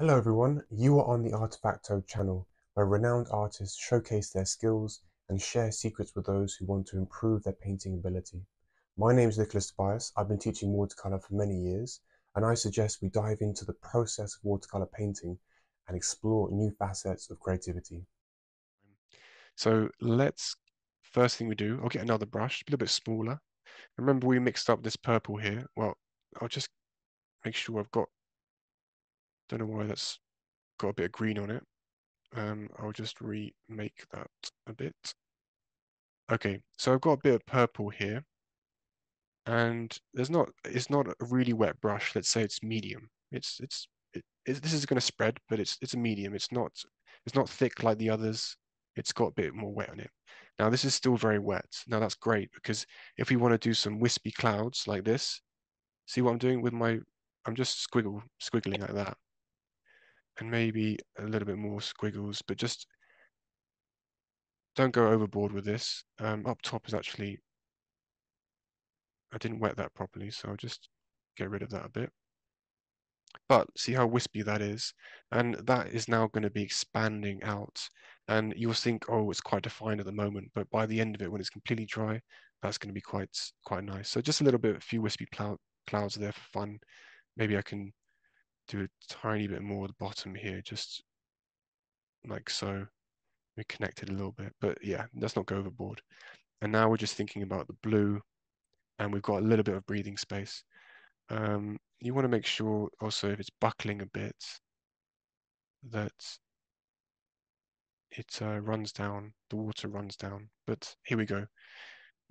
Hello everyone, you are on the Artefacto channel, where renowned artists showcase their skills and share secrets with those who want to improve their painting ability. My name is Nicholas Tobias, I've been teaching watercolour for many years, and I suggest we dive into the process of watercolour painting and explore new facets of creativity. So let's, first thing we do, I'll get another brush, a little bit smaller. Remember we mixed up this purple here. Well, I'll just make sure I've got, don't know why that's got a bit of green on it. Um, I'll just remake that a bit. Okay, so I've got a bit of purple here. And there's not, it's not a really wet brush. Let's say it's medium. It's, it's, it, it, this is going to spread, but it's, it's a medium. It's not, it's not thick like the others it's got a bit more wet on it. Now this is still very wet. Now that's great because if we want to do some wispy clouds like this, see what I'm doing with my, I'm just squiggle, squiggling like that. And maybe a little bit more squiggles, but just don't go overboard with this. Um, up top is actually, I didn't wet that properly, so I'll just get rid of that a bit. But see how wispy that is? And that is now going to be expanding out. And you'll think, oh, it's quite defined at the moment. But by the end of it, when it's completely dry, that's going to be quite quite nice. So just a little bit, a few wispy cloud, clouds there for fun. Maybe I can do a tiny bit more at the bottom here, just like so. We connect it a little bit. But yeah, let's not go overboard. And now we're just thinking about the blue. And we've got a little bit of breathing space. Um, you want to make sure also if it's buckling a bit that it uh, runs down, the water runs down. But here we go.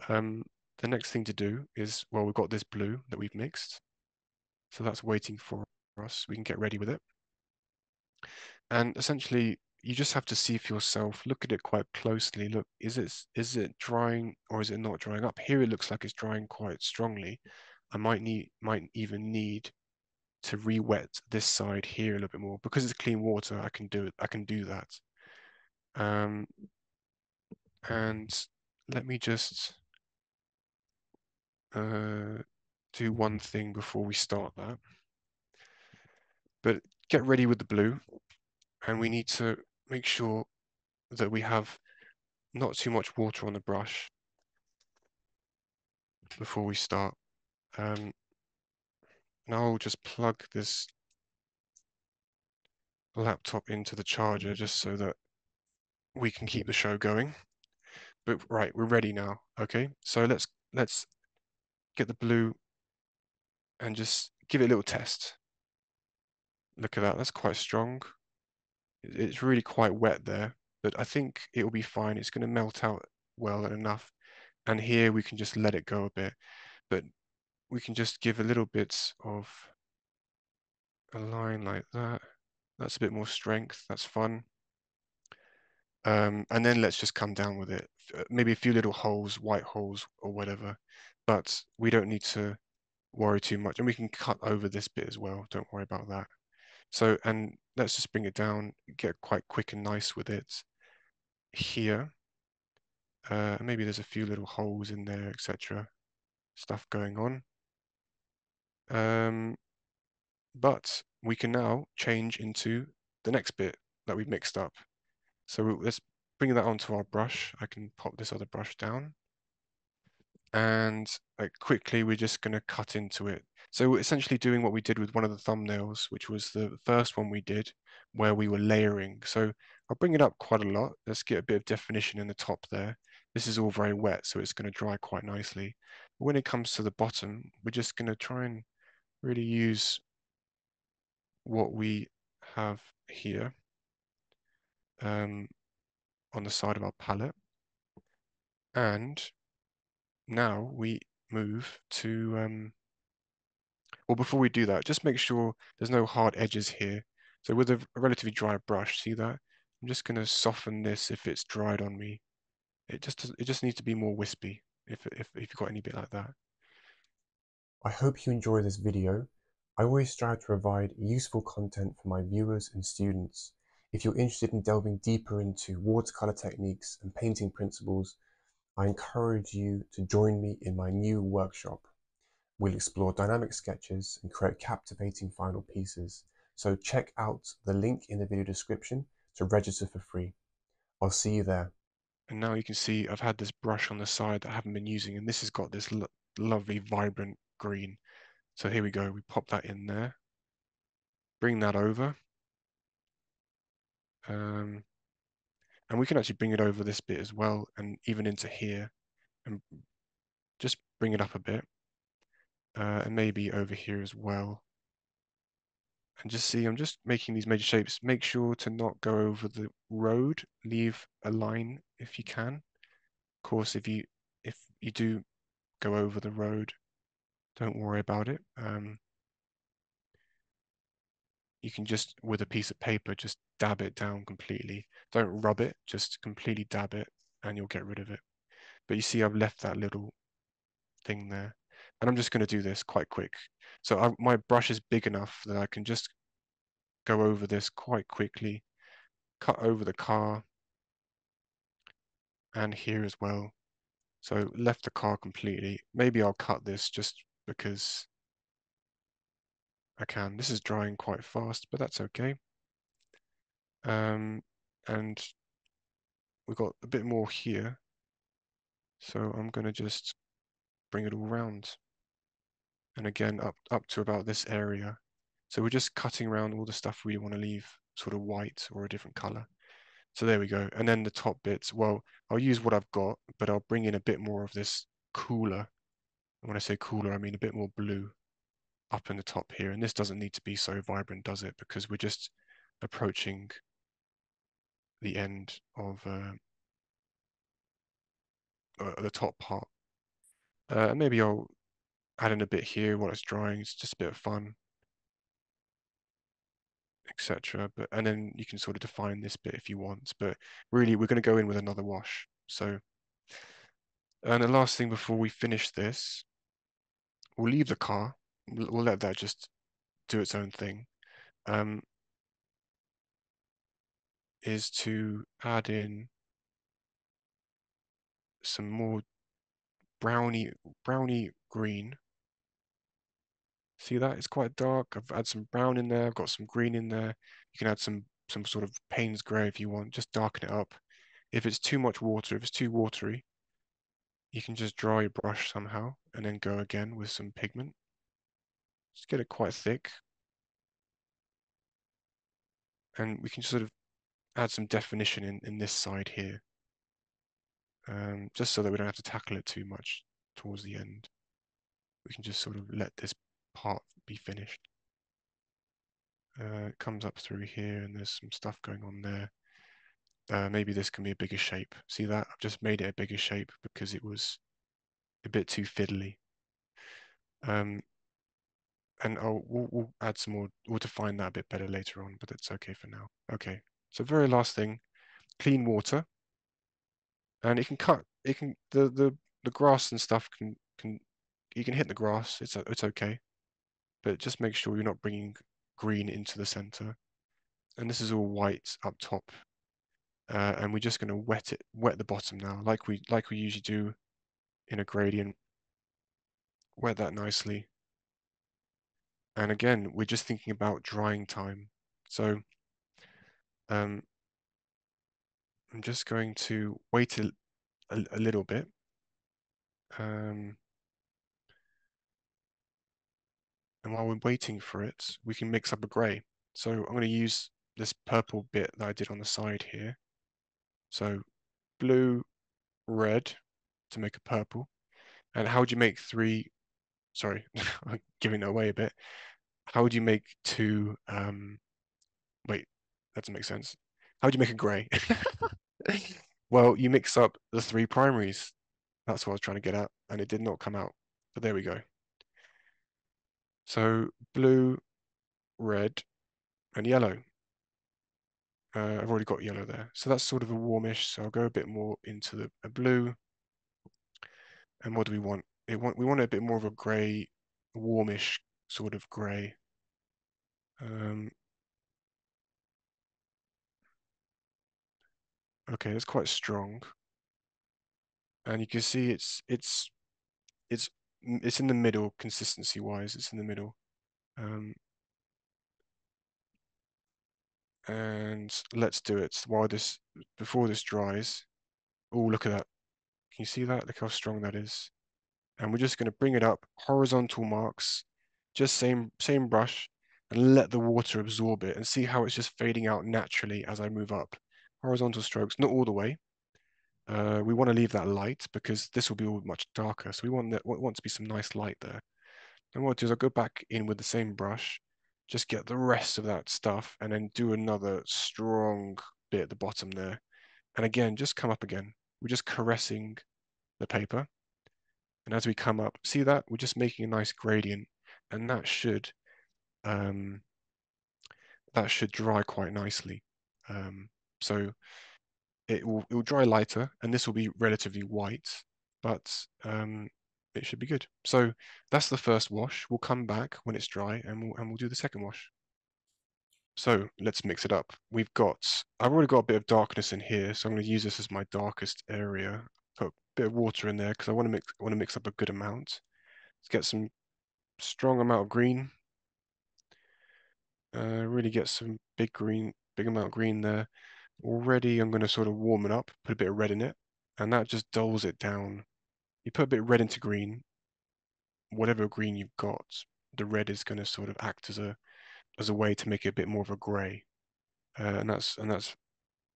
Um, the next thing to do is, well, we've got this blue that we've mixed. So that's waiting for us. We can get ready with it. And essentially, you just have to see for yourself, look at it quite closely. Look, is it is it drying or is it not drying up? Here it looks like it's drying quite strongly. I might need might even need to re-wet this side here a little bit more because it's clean water. I can do it. I can do that. Um, and let me just uh, do one thing before we start that. But get ready with the blue, and we need to make sure that we have not too much water on the brush before we start. Um, now I'll just plug this laptop into the charger just so that we can keep the show going. But right, we're ready now. Okay, so let's let's get the blue and just give it a little test. Look at that, that's quite strong. It's really quite wet there, but I think it will be fine. It's going to melt out well and enough. And here we can just let it go a bit. But we can just give a little bit of a line like that. That's a bit more strength. That's fun. Um, and then let's just come down with it. Uh, maybe a few little holes, white holes or whatever. But we don't need to worry too much. And we can cut over this bit as well. Don't worry about that. So, and let's just bring it down, get quite quick and nice with it here. Uh, maybe there's a few little holes in there, etc. Stuff going on. Um, but we can now change into the next bit that we've mixed up. So let's bring that onto our brush. I can pop this other brush down. And like, quickly, we're just going to cut into it. So essentially doing what we did with one of the thumbnails, which was the first one we did, where we were layering. So I'll bring it up quite a lot. Let's get a bit of definition in the top there. This is all very wet, so it's going to dry quite nicely. When it comes to the bottom, we're just going to try and really use what we have here um, on the side of our palette. And now we move to, um, well, before we do that, just make sure there's no hard edges here. So with a relatively dry brush, see that? I'm just going to soften this if it's dried on me. It just it just needs to be more wispy if, if, if you've got any bit like that. I hope you enjoy this video I always strive to provide useful content for my viewers and students. If you're interested in delving deeper into watercolor techniques and painting principles, I encourage you to join me in my new workshop. We'll explore dynamic sketches and create captivating final pieces So check out the link in the video description to register for free. I'll see you there. And now you can see I've had this brush on the side that I haven't been using, and this has got this lo lovely, vibrant green. So here we go, we pop that in there, bring that over. Um, and we can actually bring it over this bit as well, and even into here, and just bring it up a bit. Uh, and maybe over here as well. And just see, I'm just making these major shapes. Make sure to not go over the road. Leave a line if you can. Of course, if you if you do go over the road, don't worry about it. Um, you can just, with a piece of paper, just dab it down completely. Don't rub it, just completely dab it and you'll get rid of it. But you see I've left that little thing there. And I'm just going to do this quite quick. So I, my brush is big enough that I can just go over this quite quickly, cut over the car and here as well. So left the car completely. Maybe I'll cut this just because I can. This is drying quite fast, but that's okay. Um, and we've got a bit more here. So I'm going to just bring it all around. And again, up, up to about this area. So we're just cutting around all the stuff we want to leave sort of white or a different color. So there we go. And then the top bits, well, I'll use what I've got, but I'll bring in a bit more of this cooler. when I say cooler, I mean a bit more blue up in the top here. And this doesn't need to be so vibrant, does it? Because we're just approaching the end of uh, uh, the top part. Uh, maybe I'll add in a bit here while it's drying. It's just a bit of fun, etc. But and then you can sort of define this bit if you want. But really, we're going to go in with another wash. So, and the last thing before we finish this, we'll leave the car we'll, we'll let that just do its own thing, um, is to add in some more brownie brownie green. See that? It's quite dark. I've added some brown in there. I've got some green in there. You can add some some sort of Payne's grey if you want. Just darken it up. If it's too much water, if it's too watery, you can just dry your brush somehow and then go again with some pigment. Just get it quite thick. And we can sort of add some definition in, in this side here. Um, just so that we don't have to tackle it too much towards the end. We can just sort of let this part be finished. Uh, it comes up through here and there's some stuff going on there. Uh, maybe this can be a bigger shape. See that? I've just made it a bigger shape because it was a bit too fiddly. Um, and I'll we'll, we'll add some more. We'll define that a bit better later on, but it's okay for now. Okay. So very last thing, clean water, and it can cut. It can the the the grass and stuff can can you can hit the grass. It's it's okay, but just make sure you're not bringing green into the center. And this is all white up top, uh, and we're just going to wet it, wet the bottom now, like we like we usually do in a gradient. Wet that nicely. And again, we're just thinking about drying time. So um, I'm just going to wait a, a, a little bit. Um, and while we're waiting for it, we can mix up a gray. So I'm going to use this purple bit that I did on the side here. So blue, red to make a purple. And how would you make three? Sorry, I'm giving it away a bit how would you make two um wait that doesn't make sense how would you make a gray well you mix up the three primaries that's what i was trying to get at and it did not come out but there we go so blue red and yellow. Uh, I've already got yellow there. So that's sort of a warmish so I'll go a bit more into the a blue. And what do we want? It want we want a bit more of a gray warmish sort of grey. Um, okay, it's quite strong, and you can see it's it's it's it's in the middle consistency wise. It's in the middle. Um, And let's do it while this, before this dries. Oh, look at that. Can you see that? Look how strong that is. And we're just going to bring it up, horizontal marks, just same, same brush, and let the water absorb it and see how it's just fading out naturally as I move up. Horizontal strokes, not all the way. Uh, we want to leave that light because this will be all much darker. So we want that want to be some nice light there. And what I'll do is I'll go back in with the same brush, just get the rest of that stuff, and then do another strong bit at the bottom there. And again, just come up again. We're just caressing the paper. And as we come up, see that? We're just making a nice gradient. And that should um, that should dry quite nicely. Um, so it will, it will dry lighter, and this will be relatively white, but um, it should be good. So that's the first wash. We'll come back when it's dry, and we'll, and we'll do the second wash. So let's mix it up. We've got, I've already got a bit of darkness in here, so I'm going to use this as my darkest area. Put a bit of water in there because I want to mix, want to mix up a good amount. Let's get some strong amount of green. Uh, really get some big green, big amount of green there. Already I'm going to sort of warm it up, put a bit of red in it, and that just dulls it down. You put a bit of red into green, whatever green you've got, the red is going to sort of act as a as a way to make it a bit more of a grey, uh, and that's and that's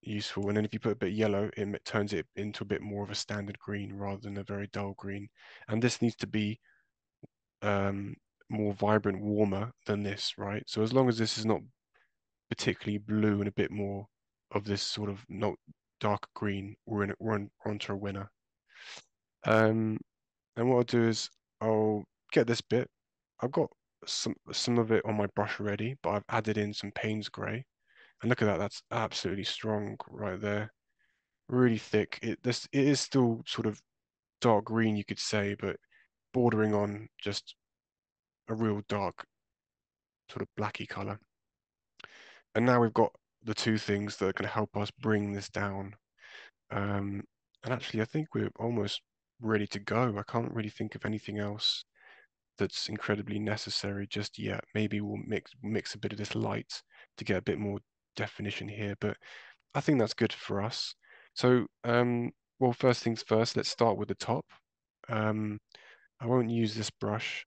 useful. And then if you put a bit yellow, it turns it into a bit more of a standard green rather than a very dull green. And this needs to be um, more vibrant, warmer than this, right? So as long as this is not particularly blue and a bit more of this sort of not dark green, we're in we're, in, we're onto a winner. Um, and what I'll do is I'll get this bit. I've got some some of it on my brush already, but I've added in some Payne's grey. And look at that, that's absolutely strong right there. Really thick. It this it is still sort of dark green, you could say, but bordering on just a real dark sort of blacky color. And now we've got the two things that to help us bring this down. Um, and actually, I think we're almost ready to go. I can't really think of anything else that's incredibly necessary just yet. Maybe we'll mix mix a bit of this light to get a bit more definition here, but I think that's good for us. So, um, well, first things first, let's start with the top. Um, I won't use this brush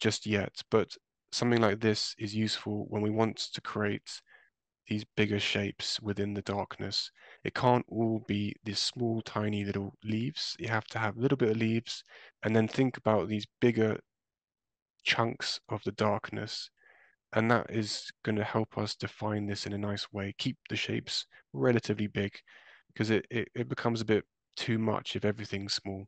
just yet, but something like this is useful when we want to create these bigger shapes within the darkness. It can't all be these small, tiny little leaves. You have to have a little bit of leaves and then think about these bigger chunks of the darkness. And that is going to help us define this in a nice way, keep the shapes relatively big because it, it, it becomes a bit too much if everything's small.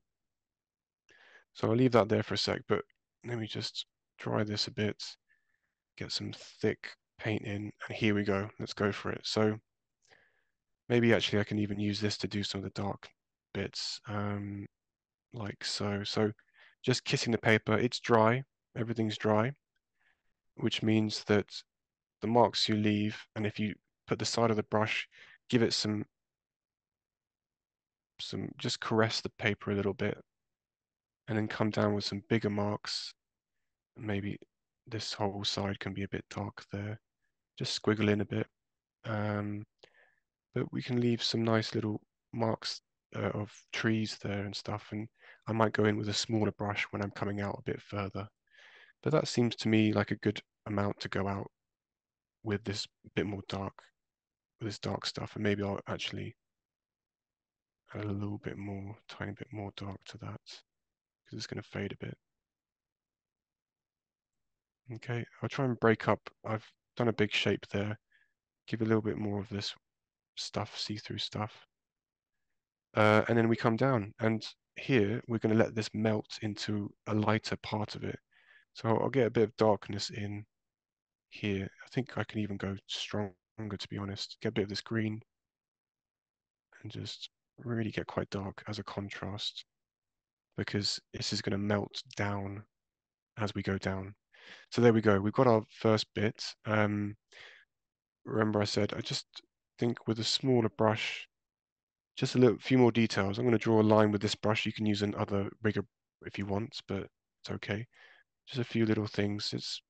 So I'll leave that there for a sec, but let me just dry this a bit, get some thick paint in, and here we go. Let's go for it. So maybe actually I can even use this to do some of the dark bits, um, like so. So just kissing the paper, it's dry, everything's dry, which means that the marks you leave, and if you put the side of the brush, give it some, some, just caress the paper a little bit, and then come down with some bigger marks. Maybe this whole side can be a bit dark there just squiggle in a bit. Um, but we can leave some nice little marks uh, of trees there and stuff. And I might go in with a smaller brush when I'm coming out a bit further. But that seems to me like a good amount to go out with this bit more dark, with this dark stuff. And maybe I'll actually add a little bit more, tiny bit more dark to that because it's going to fade a bit. Okay, I'll try and break up. I've done a big shape there. Give a little bit more of this stuff, see-through stuff. Uh, and then we come down and here we're going to let this melt into a lighter part of it. So I'll get a bit of darkness in here. I think I can even go stronger to be honest. Get a bit of this green and just really get quite dark as a contrast because this is going to melt down as we go down. So there we go. We've got our first bit. Um, remember I said, I just think with a smaller brush, just a little few more details. I'm going to draw a line with this brush. You can use another bigger if you want, but it's okay. Just a few little things. It's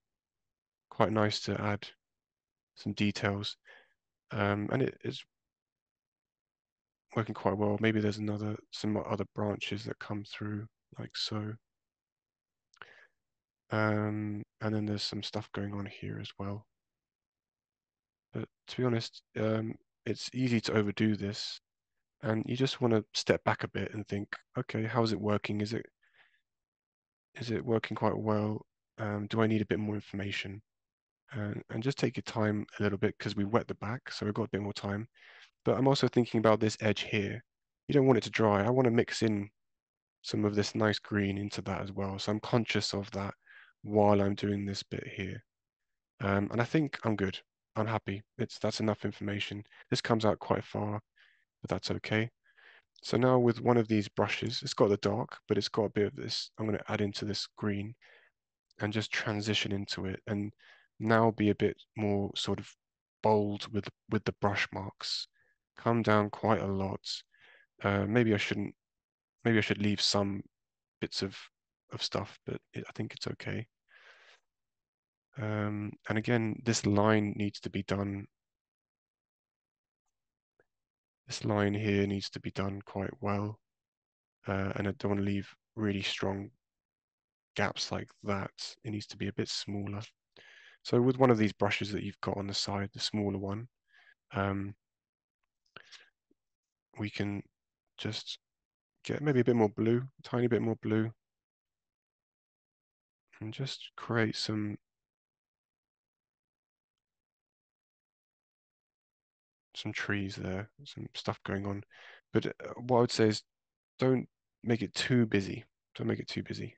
quite nice to add some details. Um, and it is working quite well. Maybe there's another, some other branches that come through like so. Um, and then there's some stuff going on here as well. But to be honest, um, it's easy to overdo this and you just want to step back a bit and think, okay, how is it working? Is it is it working quite well? Um, do I need a bit more information? And, and just take your time a little bit because we wet the back, so we've got a bit more time. But I'm also thinking about this edge here. You don't want it to dry. I want to mix in some of this nice green into that as well. So I'm conscious of that while I'm doing this bit here. Um, and I think I'm good. I'm happy. It's that's enough information. This comes out quite far, but that's okay. So now with one of these brushes, it's got the dark, but it's got a bit of this. I'm going to add into this green and just transition into it and now be a bit more sort of bold with with the brush marks. Come down quite a lot. Uh, maybe I shouldn't. Maybe I should leave some bits of of stuff, but it, I think it's okay. Um, and again, this line needs to be done. This line here needs to be done quite well. Uh, and I don't want to leave really strong gaps like that. It needs to be a bit smaller. So with one of these brushes that you've got on the side, the smaller one, um, we can just get maybe a bit more blue, a tiny bit more blue, and just create some some trees there, some stuff going on. But uh, what I would say is don't make it too busy. Don't make it too busy.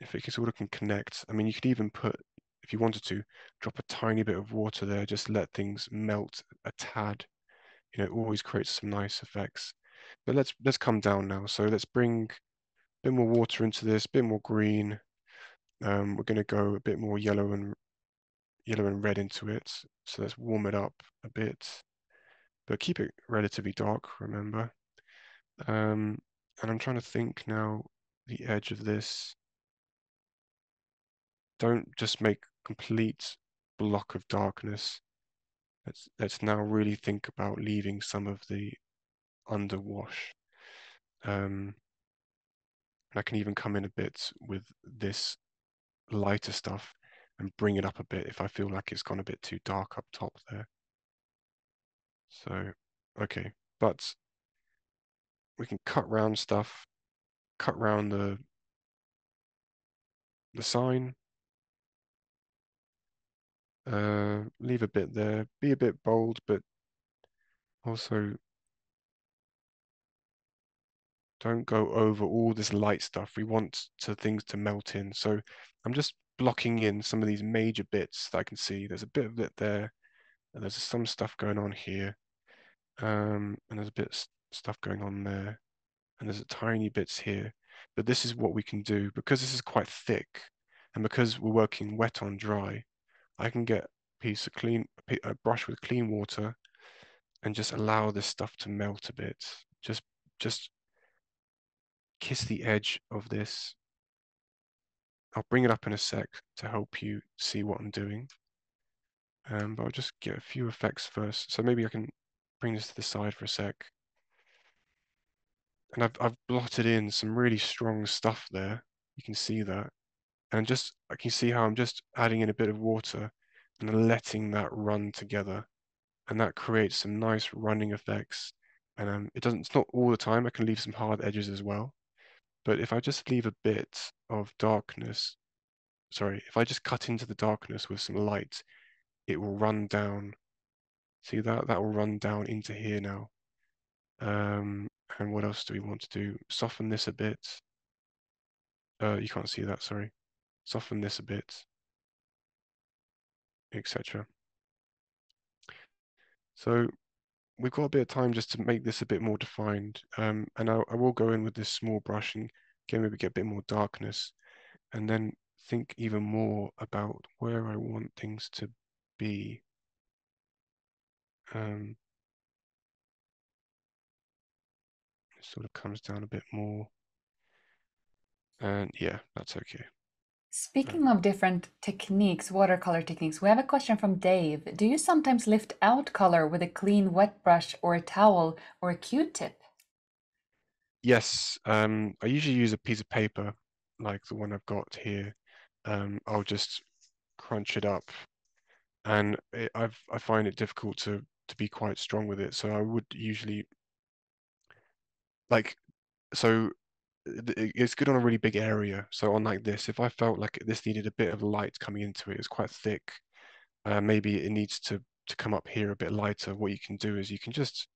If it can sort of can connect, I mean, you could even put, if you wanted to, drop a tiny bit of water there, just let things melt a tad. You know, it always creates some nice effects. But let's let's come down now. So let's bring a bit more water into this, a bit more green. Um, we're going to go a bit more yellow and yellow and red into it. So let's warm it up a bit, but keep it relatively dark, remember. Um, and I'm trying to think now the edge of this. Don't just make complete block of darkness. Let's let's now really think about leaving some of the underwash. Um, I can even come in a bit with this lighter stuff and bring it up a bit if I feel like it's gone a bit too dark up top there. So, okay, but we can cut round stuff, cut round the the sign, uh, leave a bit there, be a bit bold, but also don't go over all this light stuff. We want to things to melt in. So I'm just blocking in some of these major bits that I can see. There's a bit of it there, and there's some stuff going on here. Um, and there's a bit of stuff going on there, and there's a tiny bits here. But this is what we can do because this is quite thick, and because we're working wet on dry, I can get a piece of clean a brush with clean water, and just allow this stuff to melt a bit. Just just kiss the edge of this I'll bring it up in a sec to help you see what I'm doing. Um, but I'll just get a few effects first. So maybe I can bring this to the side for a sec. And I've, I've blotted in some really strong stuff there. You can see that. And just, I can see how I'm just adding in a bit of water and letting that run together. And that creates some nice running effects. And um, it doesn't, it's not all the time. I can leave some hard edges as well. But if I just leave a bit of darkness, sorry, if I just cut into the darkness with some light, it will run down. See that? That will run down into here now. Um, and what else do we want to do? Soften this a bit. Uh, you can't see that, sorry. Soften this a bit, etc. So we've got a bit of time just to make this a bit more defined. Um, and I, I, will go in with this small brush and again, maybe get a bit more darkness and then think even more about where I want things to be. Um, it sort of comes down a bit more. And yeah, that's okay. Speaking of different techniques, watercolor techniques, we have a question from Dave. Do you sometimes lift out color with a clean wet brush or a towel or a Q-tip? Yes, um, I usually use a piece of paper like the one I've got here. Um, I'll just crunch it up and it, I find it difficult to, to be quite strong with it. So I would usually like, so it's good on a really big area. So on like this, if I felt like this needed a bit of light coming into it, it's quite thick. Uh, maybe it needs to to come up here a bit lighter. What you can do is you can just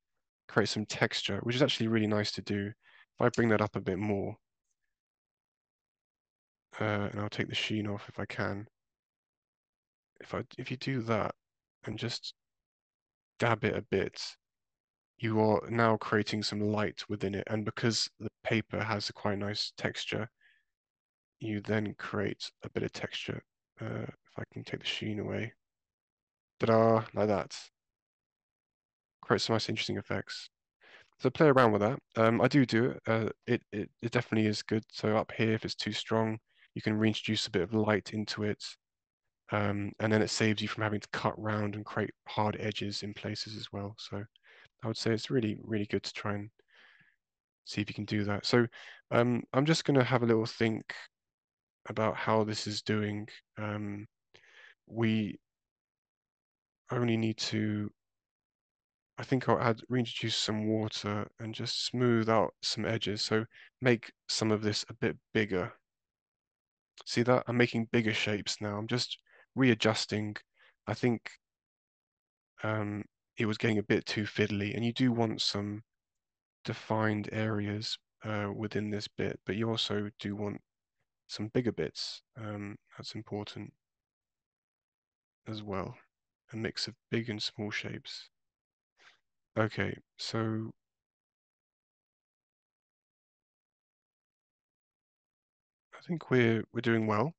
create some texture, which is actually really nice to do. If I bring that up a bit more, uh, and I'll take the sheen off if I can. If I if you do that and just dab it a bit, you are now creating some light within it. And because the paper has a quite nice texture, you then create a bit of texture. Uh, if I can take the sheen away. Ta-da, like that. Create some nice interesting effects. So play around with that. Um, I do do it. Uh, it, it. It definitely is good. So up here, if it's too strong, you can reintroduce a bit of light into it. Um, and then it saves you from having to cut round and create hard edges in places as well. So I would say it's really, really good to try and see if you can do that. So um, I'm just going to have a little think about how this is doing. Um, we only need to, I think I'll add, reintroduce some water and just smooth out some edges. So make some of this a bit bigger. See that? I'm making bigger shapes now. I'm just readjusting. I think um, it was getting a bit too fiddly and you do want some defined areas uh, within this bit, but you also do want some bigger bits. Um, that's important as well. A mix of big and small shapes. Okay, so I think we're we're doing well.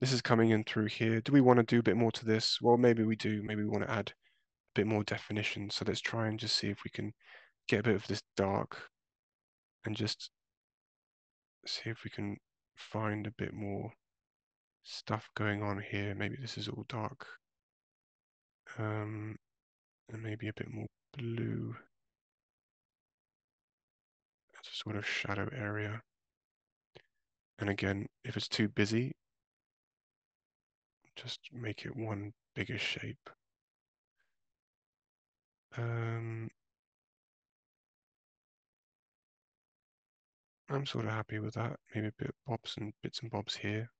This is coming in through here. Do we want to do a bit more to this? Well, maybe we do. Maybe we want to add bit more definition. So let's try and just see if we can get a bit of this dark and just see if we can find a bit more stuff going on here. Maybe this is all dark. Um, and maybe a bit more blue. That's a sort of shadow area. And again, if it's too busy, just make it one bigger shape. Um, I'm sort of happy with that. Maybe a bit bobs and bits and bobs here.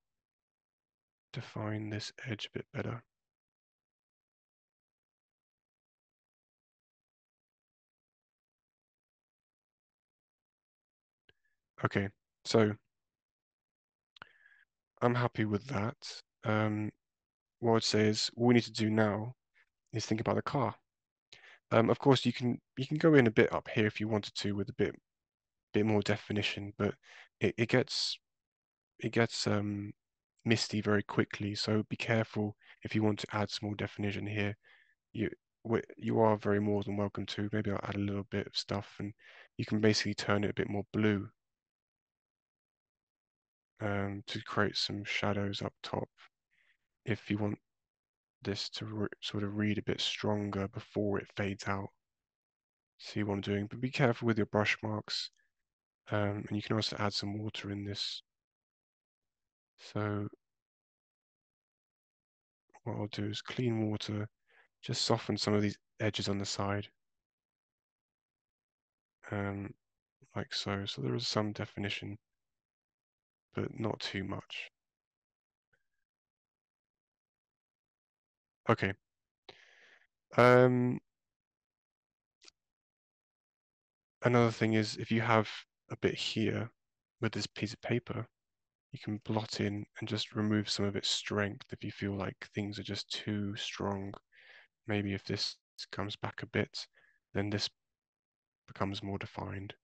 Define this edge a bit better. Okay, so I'm happy with that. Um, what I'd say is all we need to do now is think about the car. Um, of course, you can you can go in a bit up here if you wanted to with a bit bit more definition, but it, it gets it gets um, misty very quickly. So be careful if you want to add some more definition here. You you are very more than welcome to. Maybe I'll add a little bit of stuff, and you can basically turn it a bit more blue um, to create some shadows up top. If you want this to sort of read a bit stronger before it fades out. See what I'm doing, but be careful with your brush marks. Um, and you can also add some water in this. So what I'll do is clean water, just soften some of these edges on the side. Um, like so. So there is some definition, but not too much. Okay. Um, another thing is if you have a bit here with this piece of paper, you can blot in and just remove some of its strength if you feel like things are just too strong. Maybe if this comes back a bit, then this becomes more defined.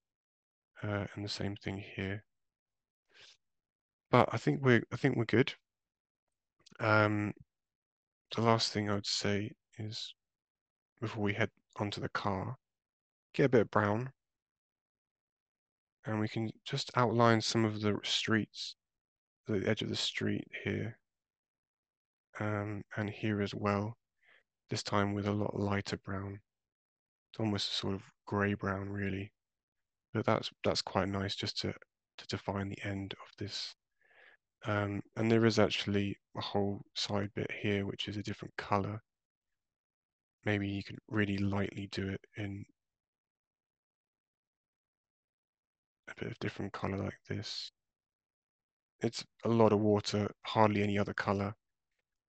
Uh, and the same thing here. But I think we're I think we're good. Um, the last thing I would say is before we head onto the car, get a bit of brown and we can just outline some of the streets the edge of the street here, um, and here as well, this time with a lot lighter brown. It's almost a sort of grey brown really, but that's that's quite nice just to, to define the end of this. Um, and there is actually a whole side bit here which is a different colour. Maybe you can really lightly do it in a bit of different colour like this. It's a lot of water, hardly any other colour.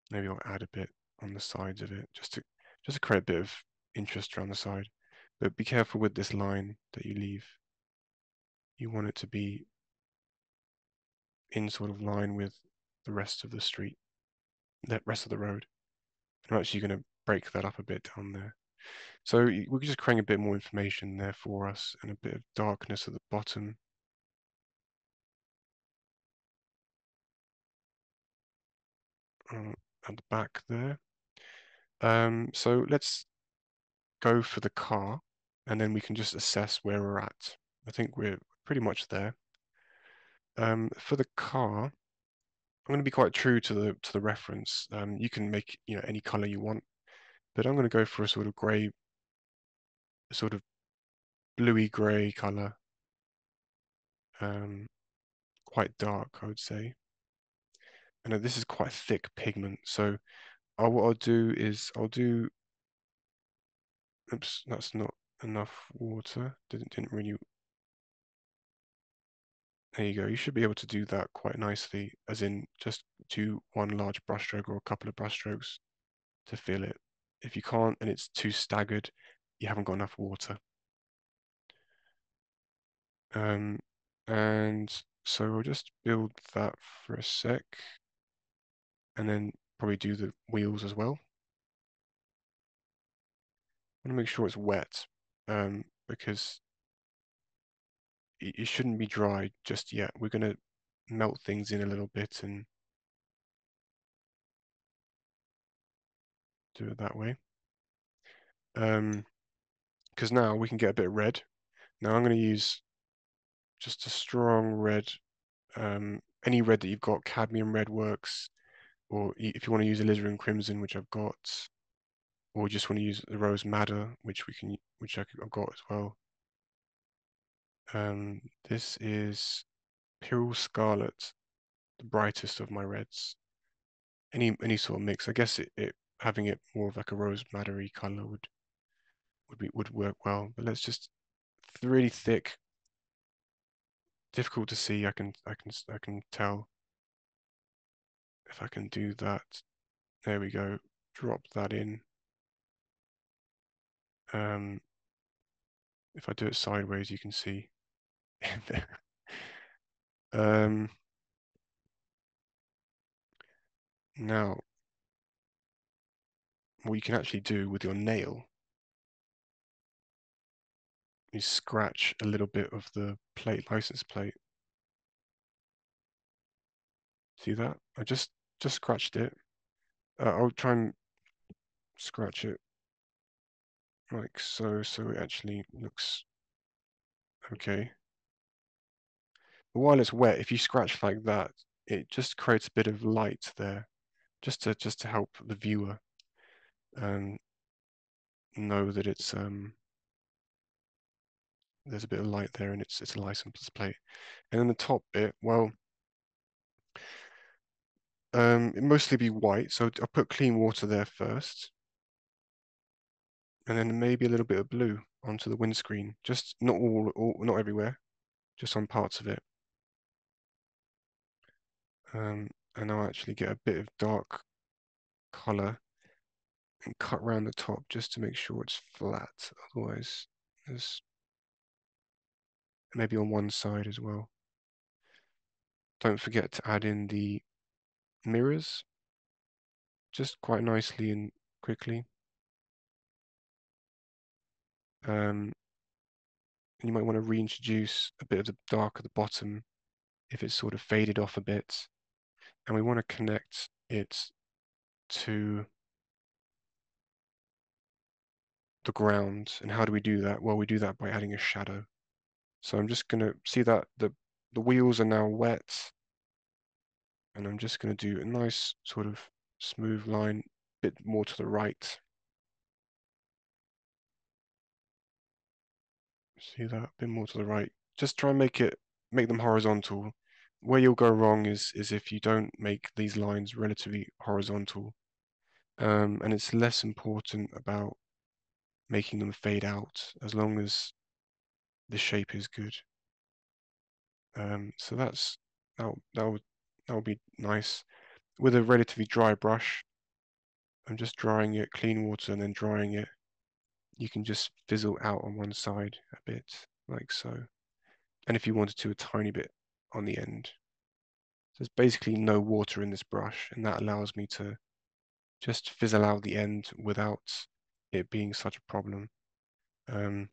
Maybe I'll add a bit on the sides of it just to just to create a bit of interest around the side. But be careful with this line that you leave. You want it to be in sort of line with the rest of the street, the rest of the road. I'm actually going to break that up a bit down there. So we're just creating a bit more information there for us and a bit of darkness at the bottom. Uh, at the back there. Um, so let's go for the car and then we can just assess where we're at. I think we're pretty much there. Um, for the car, I'm going to be quite true to the to the reference. Um, you can make you know any color you want, but I'm going to go for a sort of grey, sort of bluey grey color. Um, quite dark, I would say. And this is quite thick pigment, so uh, what I'll do is I'll do. Oops, that's not enough water. Didn't didn't really. There you go. You should be able to do that quite nicely, as in just do one large brushstroke or a couple of brushstrokes to fill it. If you can't and it's too staggered, you haven't got enough water. Um, and so we'll just build that for a sec, and then probably do the wheels as well. I want to make sure it's wet um, because it, shouldn't be dry just yet. We're going to melt things in a little bit and do it that way. Um, because now we can get a bit red. Now I'm going to use just a strong red. Um, any red that you've got, cadmium red works, or if you want to use alizarin crimson, which I've got, or just want to use the rose madder, which we can, which I've got as well. Um, this is Pyrrole Scarlet, the brightest of my reds. Any any sort of mix. I guess it, it having it more of like a rose maddery color would would be would work well. But let's just really thick, difficult to see. I can I can I can tell if I can do that. There we go. Drop that in. Um, if I do it sideways, you can see. um, now, what you can actually do with your nail is scratch a little bit of the plate license plate. See that? I just just scratched it. Uh, I'll try and scratch it like so, so it actually looks okay. While it's wet, if you scratch like that, it just creates a bit of light there, just to just to help the viewer um, know that it's um, there's a bit of light there and it's it's a license plate. And then the top bit, well, um, it mostly be white, so I'll put clean water there first. And then maybe a little bit of blue onto the windscreen, just not all, all not everywhere, just on parts of it. Um, and I'll actually get a bit of dark color and cut around the top just to make sure it's flat. Otherwise, there's maybe on one side as well. Don't forget to add in the mirrors just quite nicely and quickly. Um, you might want to reintroduce a bit of the dark at the bottom if it's sort of faded off a bit. And we want to connect it to the ground. And how do we do that? Well, we do that by adding a shadow. So I'm just going to see that the, the wheels are now wet. And I'm just going to do a nice sort of smooth line, a bit more to the right. See that? A bit more to the right. Just try and make it, make them horizontal. Where you'll go wrong is, is if you don't make these lines relatively horizontal. Um, and it's less important about making them fade out as long as the shape is good. Um, so that's that that would that would be nice. With a relatively dry brush, I'm just drying it, clean water, and then drying it. You can just fizzle out on one side a bit, like so. And if you wanted to, a tiny bit on the end. There's basically no water in this brush, and that allows me to just fizzle out the end without it being such a problem. Um,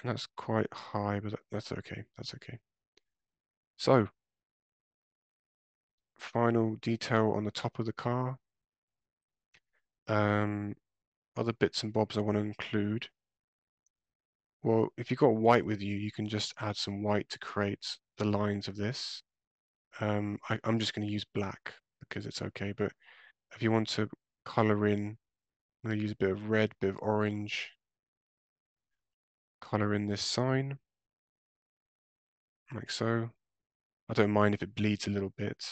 and that's quite high, but that's okay. That's okay. So, final detail on the top of the car. Um, other bits and bobs I want to include. Well, if you've got white with you, you can just add some white to create the lines of this. Um, I, I'm just going to use black because it's okay, but if you want to color in, I'm going to use a bit of red, bit of orange, color in this sign, like so. I don't mind if it bleeds a little bit.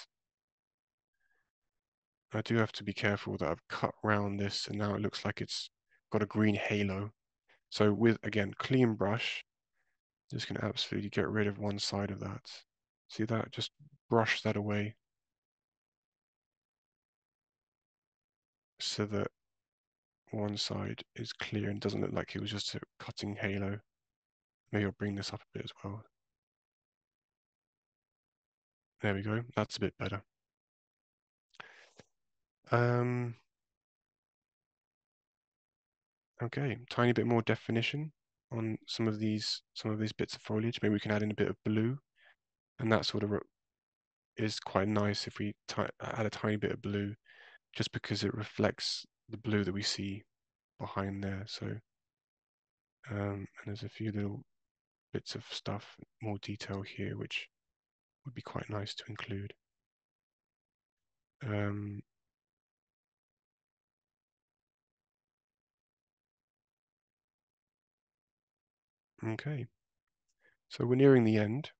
I do have to be careful that I've cut around this and now it looks like it's got a green halo. So with, again, clean brush, just going to absolutely get rid of one side of that. See that? Just brush that away. So that one side is clear and doesn't look like it was just a cutting halo. Maybe I'll bring this up a bit as well. There we go. That's a bit better. Um, okay, tiny bit more definition on some of these some of these bits of foliage. Maybe we can add in a bit of blue, and that sort of is quite nice if we add a tiny bit of blue, just because it reflects the blue that we see behind there. So, um, and there's a few little bits of stuff, more detail here, which would be quite nice to include. Um, okay, so we're nearing the end.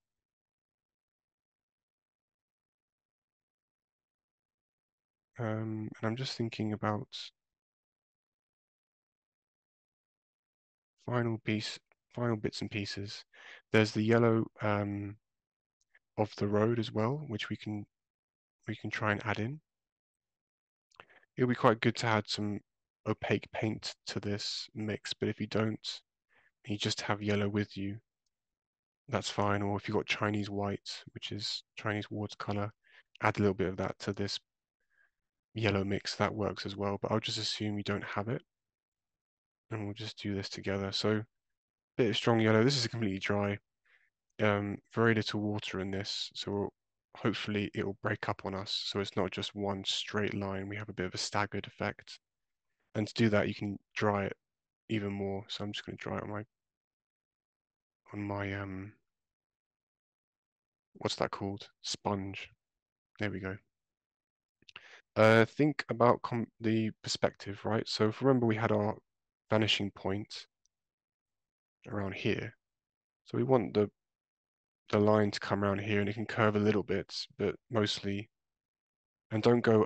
Um, and I'm just thinking about final piece, final bits and pieces. There's the yellow um, of the road as well, which we can we can try and add in. It'll be quite good to add some opaque paint to this mix, but if you don't, you just have yellow with you, that's fine. Or if you've got Chinese white, which is Chinese watercolor, add a little bit of that to this yellow mix, that works as well. But I'll just assume you don't have it. And we'll just do this together. So a bit of strong yellow. This is completely dry. Um, very little water in this. So hopefully it will break up on us. So it's not just one straight line. We have a bit of a staggered effect. And to do that, you can dry it even more. So I'm just going to dry it on my on my um what's that called? Sponge. There we go. Uh, think about the perspective, right? So if remember we had our vanishing point around here. So we want the the line to come around here and it can curve a little bit, but mostly, and don't go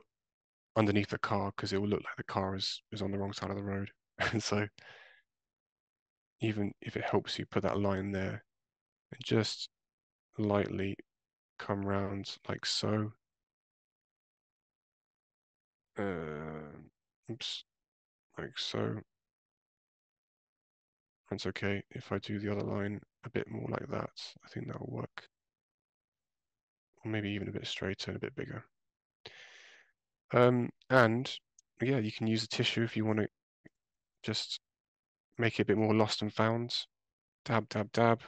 underneath the car because it will look like the car is, is on the wrong side of the road. And so even if it helps you put that line there and just lightly come round like so. Uh, oops, like so. That's okay. If I do the other line a bit more like that, I think that will work. Or maybe even a bit straighter and a bit bigger. Um, and yeah, you can use a tissue if you want to just make it a bit more lost and found. Dab, dab, dab.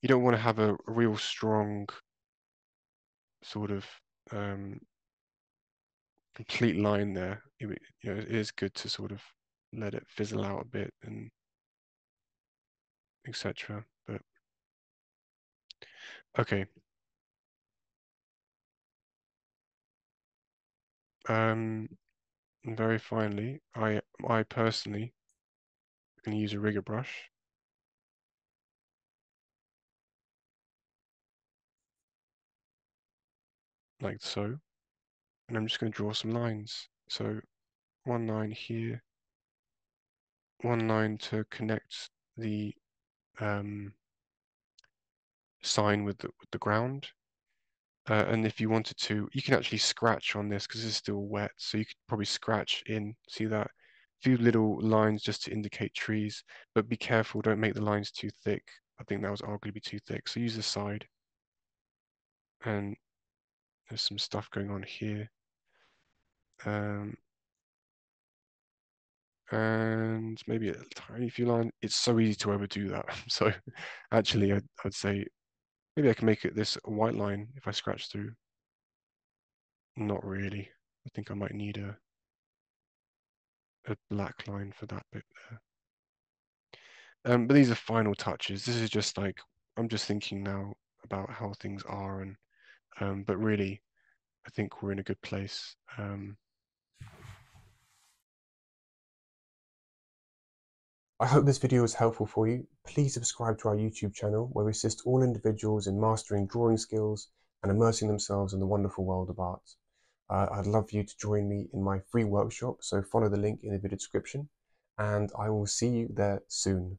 You don't want to have a real strong sort of um, complete line there. It, you know, it is good to sort of let it fizzle out a bit and etc. But okay. Um, very finely, I I personally can use a rigger brush. Like so. And I'm just going to draw some lines. So one line here, one line to connect the um, sign with the, with the ground. Uh, and if you wanted to, you can actually scratch on this because it's still wet. So you could probably scratch in, see that? A few little lines just to indicate trees, but be careful, don't make the lines too thick. I think that was arguably too thick. So use the side. And there's some stuff going on here. Um, and maybe a tiny few lines. It's so easy to overdo that. So actually, I'd, I'd say maybe I can make it this white line if I scratch through. Not really. I think I might need a a black line for that bit there. Um, but these are final touches. This is just like I'm just thinking now about how things are, and um, but really, I think we're in a good place. Um, I hope this video was helpful for you. Please subscribe to our YouTube channel where we assist all individuals in mastering drawing skills and immersing themselves in the wonderful world of art. Uh, I'd love you to join me in my free workshop, so follow the link in the video description and I will see you there soon.